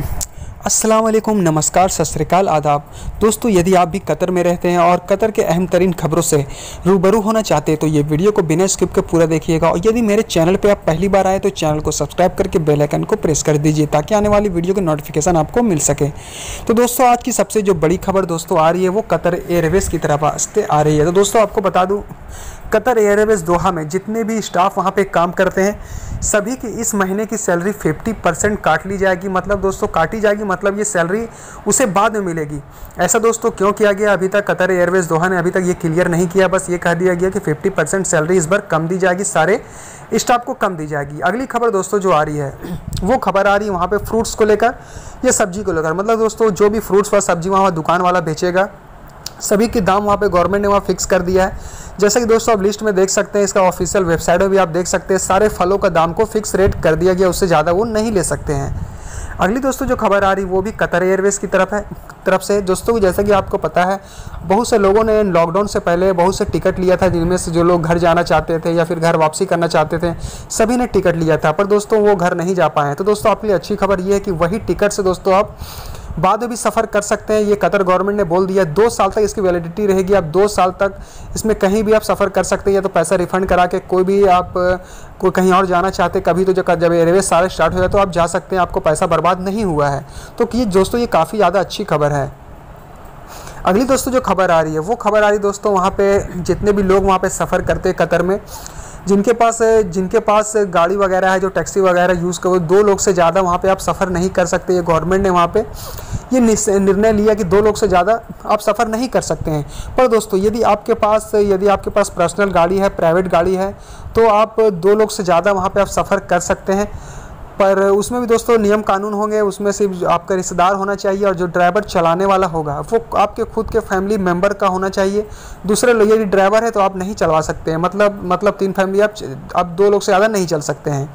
वालेकुम नमस्कार, सत आदाब। दोस्तों, यदि आप भी कतर में रहते हैं और कतर के अहम तरीन खबरों से रूबरू होना चाहते हैं तो ये वीडियो को बिना स्किप के पूरा देखिएगा। और यदि मेरे चैनल पे आप पहली बार आए तो चैनल को सब्सक्राइब करके बेल आइकन को प्रेस कर दीजिए, ताकि आने वाली वीडियो की नोटिफिकेशन आपको मिल सके। तो दोस्तों, आज की सबसे जो बड़ी खबर दोस्तों आ रही है, वो कतर एयरवेज़ की तरफ़ आ रही है। तो दोस्तों, आपको बता दूँ कतर एयरवेज़ दोहा में जितने भी स्टाफ वहाँ पे काम करते हैं, सभी की इस महीने की सैलरी 50 परसेंट काट ली जाएगी। मतलब दोस्तों, काटी जाएगी मतलब ये सैलरी उसे बाद में मिलेगी। ऐसा दोस्तों क्यों किया गया? अभी तक कतर एयरवेज़ दोहा ने अभी तक ये क्लियर नहीं किया। बस ये कह दिया गया कि 50 परसेंट सैलरी इस बार कम दी जाएगी, सारे स्टाफ को कम दी जाएगी। अगली खबर दोस्तों जो आ रही है, वो खबर आ रही है वहाँ पर फ्रूट्स को लेकर या सब्ज़ी को लेकर। मतलब दोस्तों, जो भी फ्रूट्स व सब्ज़ी वहाँ दुकान वाला बेचेगा, सभी के दाम वहाँ पे गवर्नमेंट ने वहाँ फिक्स कर दिया है। जैसे कि दोस्तों आप लिस्ट में देख सकते हैं, इसका ऑफिशियल वेबसाइट में भी आप देख सकते हैं, सारे फलों का दाम को फिक्स रेट कर दिया गया, उससे ज़्यादा वो नहीं ले सकते हैं। अगली दोस्तों जो खबर आ रही, वो भी कतर एयरवेज़ की तरफ़ है, तरफ़ से। दोस्तों जैसा कि आपको पता है, बहुत से लोगों ने लॉकडाउन से पहले बहुत से टिकट लिया था, जिनमें से जो लोग घर जाना चाहते थे या फिर घर वापसी करना चाहते थे, सभी ने टिकट लिया था, पर दोस्तों वो घर नहीं जा पाए तो दोस्तों आपके लिए अच्छी खबर ये है कि वही टिकट से दोस्तों आप बाद में भी सफ़र कर सकते हैं। ये कतर गवर्नमेंट ने बोल दिया, दो साल तक इसकी वैलिडिटी रहेगी। आप दो साल तक इसमें कहीं भी आप सफ़र कर सकते हैं, या तो पैसा रिफंड करा के कोई भी आप, कोई कहीं और जाना चाहते कभी तो जब जब रेलवे सारे स्टार्ट हो जाए तो आप जा सकते हैं। आपको पैसा बर्बाद नहीं हुआ है। तो ये दोस्तों, ये काफ़ी ज़्यादा अच्छी खबर है। अगली दोस्तों, जो खबर आ रही है, वो खबर आ रही है दोस्तों, वहाँ पे जितने भी लोग वहाँ पे सफ़र करते हैं कतर में जिनके पास जिनके पास गाड़ी वगैरह है, जो टैक्सी वगैरह यूज़ करो दो लोग से ज़्यादा वहाँ पे आप सफ़र नहीं कर सकते, ये गवर्नमेंट ने वहाँ पे ये निर्णय लिया कि दो लोग से ज़्यादा आप सफ़र नहीं कर सकते हैं। पर दोस्तों, यदि आपके पास, यदि आपके पास पर्सनल गाड़ी है, प्राइवेट गाड़ी है तो आप दो लोग से ज़्यादा वहाँ पर आप सफ़र कर सकते हैं। पर उसमें भी दोस्तों नियम कानून होंगे, उसमें सिर्फ़ आपका रिश्तेदार होना चाहिए और जो ड्राइवर चलाने वाला होगा, वो आपके खुद के फैमिली मेंबर का होना चाहिए। दूसरे लोग यदि ड्राइवर है तो आप नहीं चलवा सकते हैं। मतलब मतलब तीन फैमिली, आप आप दो लोग से ज़्यादा नहीं चल सकते हैं।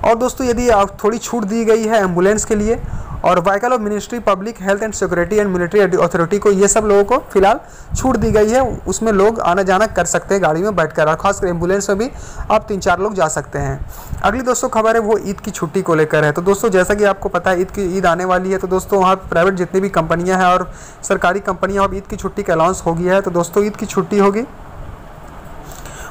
और दोस्तों, यदि आप, थोड़ी छूट दी गई है एंबुलेंस के लिए और vehicle of ministry public health and security and military authority को ये सब लोगों को फ़िलहाल छूट दी गई है। उसमें लोग आना जाना कर सकते हैं, गाड़ी में बैठकर और खासकर एंबुलेंस में भी आप तीन चार लोग जा सकते हैं। अगली दोस्तों खबर है वो ईद की छुट्टी को लेकर है। तो दोस्तों, जैसा कि आपको पता है, ईद की, ईद आने वाली है। तो दोस्तों, वहाँ प्राइवेट जितनी भी कंपनियाँ हैं और सरकारी कंपनियाँ, अब ईद की छुट्टी का अलाउंस हो गया है। तो दोस्तों, ईद की छुट्टी होगी।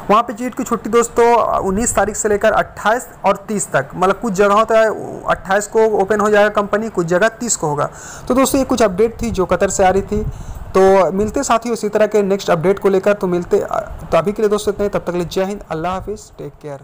वहाँ पे जीट की छुट्टी दोस्तों 19 तारीख से लेकर 28 और 30 तक। मतलब कुछ जगहों तक 28 को ओपन हो जाएगा कंपनी कुछ जगह 30 को होगा। तो दोस्तों, ये कुछ अपडेट थी जो कतर से आ रही थी। तो मिलते साथ ही उसी तरह के नेक्स्ट अपडेट को लेकर। तो मिलते तो अभी के लिए दोस्तों इतने तब तक ले जय हिंद, अल्लाह हाफिज़ टेक केयर